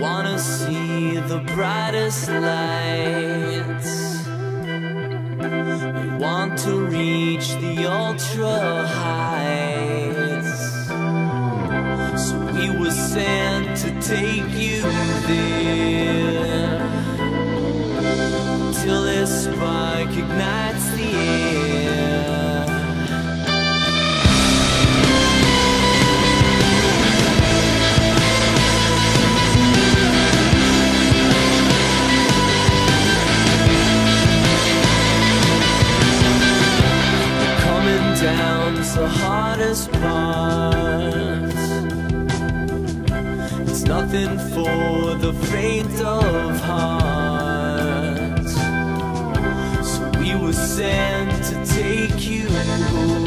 Wanna see the brightest lights. They want to reach the ultra heights. So we were sent to take you there. Spark ignites the air. Coming down's the hardest part. It's nothing for the faint of heart. Sent to take you home.